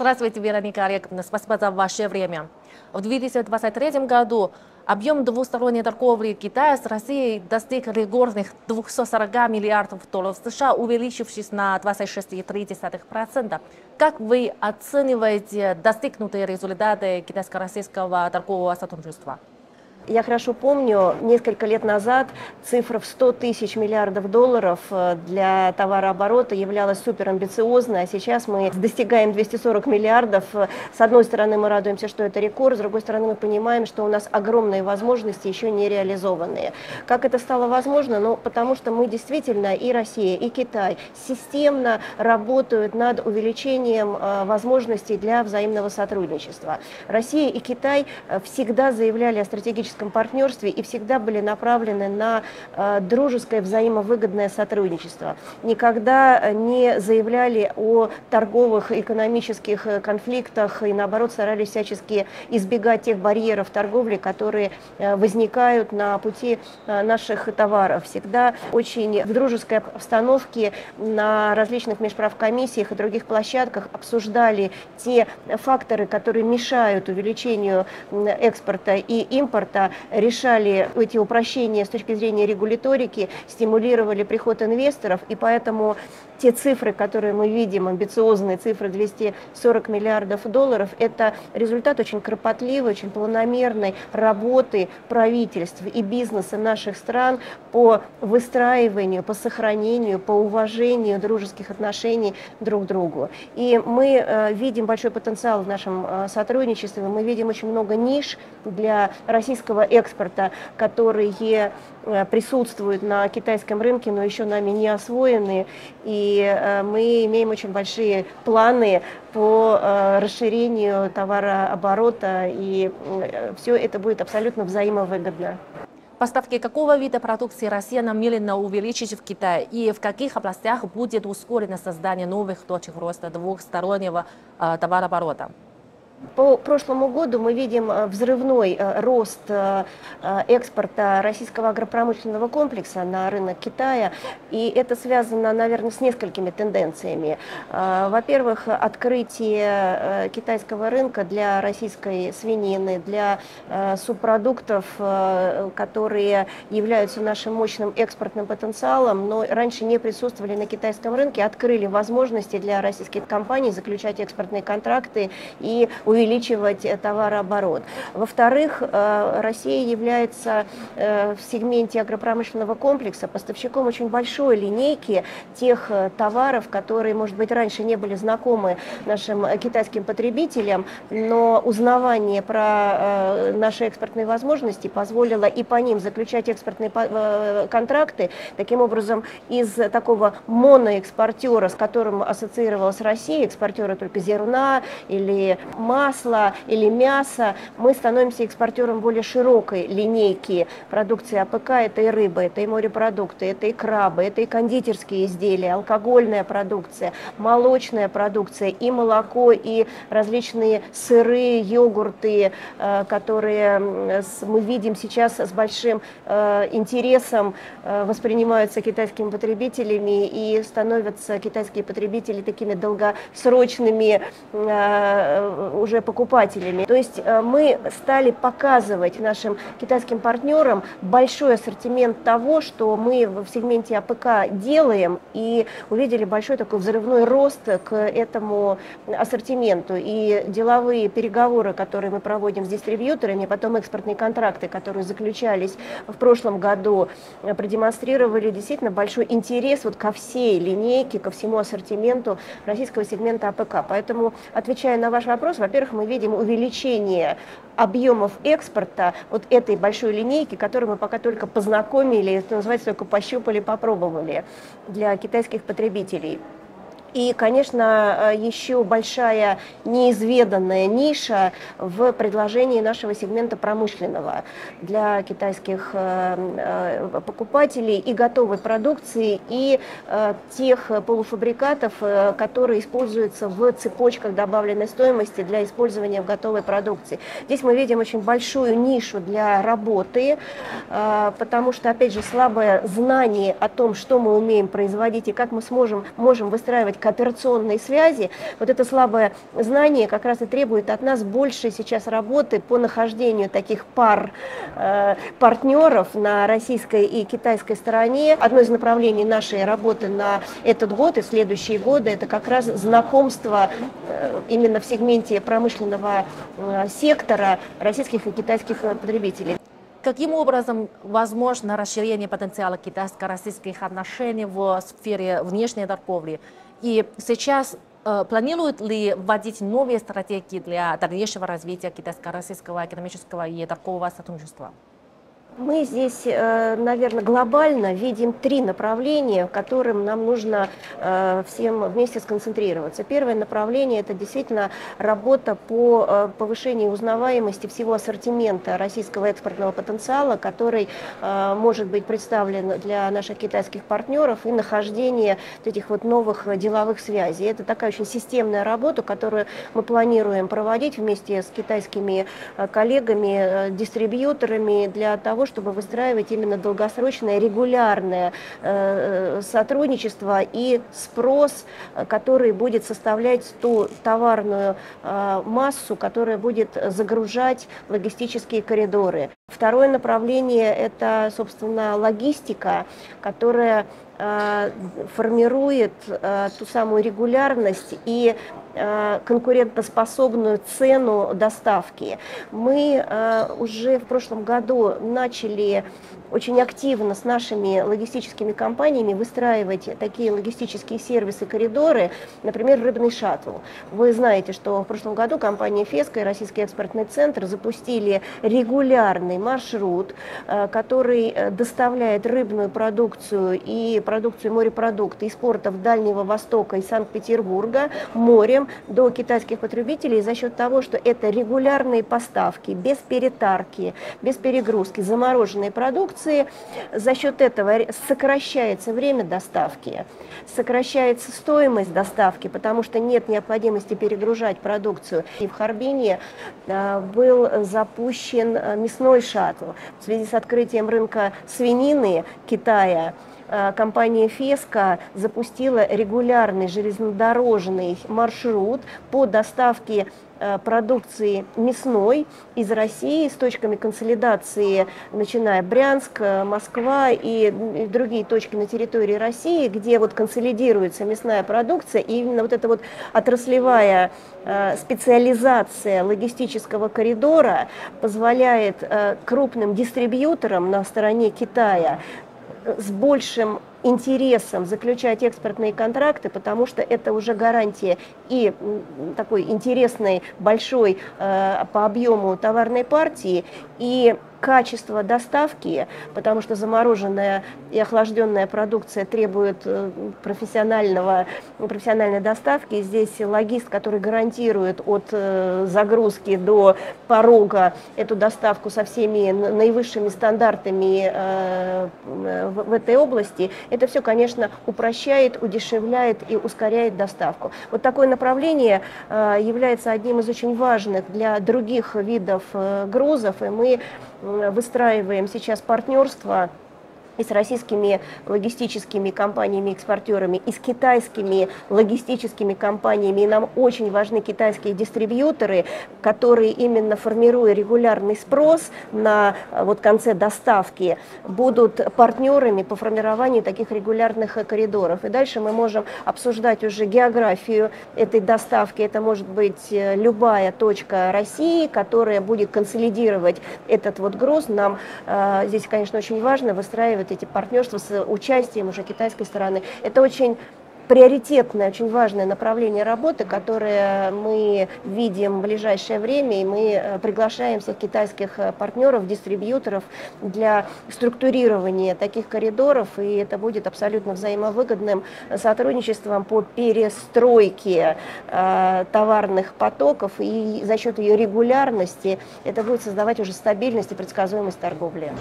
Здравствуйте, Вероника Олеговна. Спасибо за ваше время. В 2023 году объем двусторонней торговли Китая с Россией достиг рекордных 240 миллиардов долларов США, увеличившись на 26,3%. Как вы оцениваете достигнутые результаты китайско-российского торгового сотрудничества? Я хорошо помню, несколько лет назад цифра в 100 тысяч миллиардов долларов э, для товарооборота являлась суперамбициозной, а сейчас мы достигаем 240 миллиардов. С одной стороны, мы радуемся, что это рекорд, с другой стороны, мы понимаем, что у нас огромные возможности еще не реализованные. Как это стало возможно? Ну, потому что мы действительно, и Россия, и Китай, системно работают над увеличением э, возможностей для взаимного сотрудничества. Россия и Китай э, всегда заявляли о стратегическом стратегическом партнерстве и всегда были направлены на э, дружеское взаимовыгодное сотрудничество. Никогда не заявляли о торговых, экономических э, конфликтах и наоборот старались всячески избегать тех барьеров торговли, которые э, возникают на пути наших товаров. Всегда очень в дружеской обстановке на различных межправкомиссиях и других площадках обсуждали те факторы, которые мешают увеличению экспорта и импорта, это решали эти упрощения с точки зрения регуляторики, стимулировали приход инвесторов, и поэтому те цифры, которые мы видим, амбициозные цифры 240 миллиардов долларов, это результат очень кропотливой, очень планомерной работы правительств и бизнеса наших стран по выстраиванию, по сохранению, по уважению дружеских отношений друг к другу. И мы э, видим большой потенциал в нашем э, сотрудничестве, мы видим очень много ниш для российского экспорта, которые присутствуют на китайском рынке, но еще нами не освоены. И э, мы имеем очень большие планы по э, расширению товарооборота, и э, все это будет абсолютно взаимовыгодно. Поставки какого вида продукции Россия намерена увеличить в Китае и в каких областях будет ускорено создание новых точек роста двухстороннего товарооборота? По прошлому году мы видим э, взрывной э, рост э, экспорта российского агропромышленного комплекса на рынок Китая, и это связано, наверное, с несколькими тенденциями. Во-первых, открытие китайского рынка для российской свинины, для субпродуктов, которые являются нашим мощным экспортным потенциалом, но раньше не присутствовали на китайском рынке, открыли возможности для российских компаний заключать экспортные контракты и увеличивать э, товарооборот. Во-вторых, э, Россия является э, в сегменте агропромышленного комплекса поставщиком очень большой линейки тех товаров, которые, может быть, раньше не были знакомы нашим китайским потребителям, но узнавание про наши экспортные возможности позволило и по ним заключать экспортные контракты. Таким образом, из такого моноэкспортера, с которым ассоциировалась Россия, экспортера только зерна или масла, масла или мяса, мы становимся экспортером более широкой линейки продукции АПК. Это и рыба, это и морепродукты, это и крабы, это и кондитерские изделия, алкогольная продукция, молочная продукция, и молоко, и различные сыры, йогурты, э, которые мы видим сейчас с большим э, интересом э, воспринимаются китайскими потребителями и становятся китайские потребители такими долгосрочными уже покупателями. То есть э, мы стали показывать нашим китайским партнерам большой ассортимент того, что мы в сегменте АПК делаем, и увидели большой такой взрывной рост к этому ассортименту. И деловые переговоры, которые мы проводим с дистрибьюторами, потом экспортные контракты, которые заключались в прошлом году, э, продемонстрировали действительно большой интерес вот ко всей линейке, ко всему ассортименту российского сегмента АПК. Поэтому, отвечая на ваш вопрос, во-первых, во-первых, мы видим увеличение объемов экспорта вот этой большой линейки, которую мы пока только познакомили, это называется только пощупали, попробовали для китайских потребителей. И, конечно, э, еще большая неизведанная ниша в предложении нашего сегмента промышленного для китайских э, э, покупателей и готовой продукции, и тех полуфабрикатов, которые используются в цепочках добавленной стоимости для использования в готовой продукции. Здесь мы видим очень большую нишу для работы, потому что, опять же, слабое знание о том, что мы умеем производить и как мы сможем, можем выстраивать кооперационной связи, вот это слабое знание как раз и требует от нас больше сейчас работы по нахождению таких пар э, партнеров на российской и китайской стороне. Одно из направлений нашей работы на этот год и следующие годы это как раз знакомство э, именно в сегменте промышленного э, сектора российских и китайских потребителей. Каким образом возможно расширение потенциала китайско-российских отношений в сфере внешней торговли? И сейчас э, планируют ли вводить новые стратегии для дальнейшего развития китайско-российского экономического и торгового сотрудничества? Мы здесь, э, наверное, глобально видим три направления, в которым нам нужно э, всем вместе сконцентрироваться. Первое направление – это действительно работа по э, повышению узнаваемости всего ассортимента российского экспортного потенциала, который может быть представлен для наших китайских партнеров и нахождение этих вот новых деловых связей. Это такая очень системная работа, которую мы планируем проводить вместе с китайскими коллегами, дистрибьюторами для того, чтобы выстраивать именно долгосрочное, регулярное э, э, сотрудничество и спрос, э, который будет составлять ту товарную массу, которая будет загружать логистические коридоры. Второе направление – это, собственно, логистика, которая формирует ту самую регулярность и конкурентоспособную цену доставки. Мы уже в прошлом году начали очень активно с нашими логистическими компаниями выстраивать такие логистические сервисы, коридоры, например, рыбный шаттл. Вы знаете, что в прошлом году компания Феска и Российский экспортный центр запустили регулярный маршрут, э, который э, доставляет рыбную продукцию и продукцию морепродукты из портов Дальнего Востока и Санкт-Петербурга морем до китайских потребителей за счет того, что это регулярные поставки, без перетарки, без перегрузки, замороженной продукции, продукции. За счет этого сокращается время доставки, сокращается стоимость доставки, потому что нет необходимости перегружать продукцию. И в Харбине а, был запущен а, мясной шаттл в связи с открытием рынка свинины Китая а, компания Феска запустила регулярный железнодорожный маршрут по доставке продукции мясной из России с точками консолидации, начиная Брянск, э, Москва и другие точки на территории России, где вот консолидируется мясная продукция, и именно вот эта вот отраслевая э, специализация логистического коридора позволяет крупным дистрибьюторам на стороне Китая с большим интересом заключать экспортные контракты, потому что это уже гарантия и такой интересной, большой э, по объему товарной партии, и качество доставки, потому что замороженная и охлажденная продукция требует э, профессионального, профессиональной доставки. Здесь логист, который гарантирует от э, загрузки до порога эту доставку со всеми наивысшими стандартами э, в этой области, это все, конечно, упрощает, удешевляет и ускоряет доставку. Вот такое направление является одним из очень важных для других видов грузов, и мы выстраиваем сейчас партнерство и с российскими логистическими компаниями-экспортерами, и с китайскими логистическими компаниями. И нам очень важны китайские дистрибьюторы, которые именно формируя регулярный спрос на э, вот конце доставки, будут партнерами по формированию таких регулярных коридоров. И дальше мы можем обсуждать уже географию этой доставки. Это может быть э, любая точка России, которая будет консолидировать этот вот груз. Нам э, здесь, конечно, очень важно выстраивать эти партнерства с участием уже китайской стороны. Это очень приоритетное, очень важное направление работы, которое мы видим в ближайшее время, и мы э, приглашаем всех китайских э, партнеров, дистрибьюторов для структурирования таких коридоров, и это будет абсолютно взаимовыгодным сотрудничеством по перестройке э, товарных потоков, и за счет ее регулярности это будет создавать уже стабильность и предсказуемость торговли.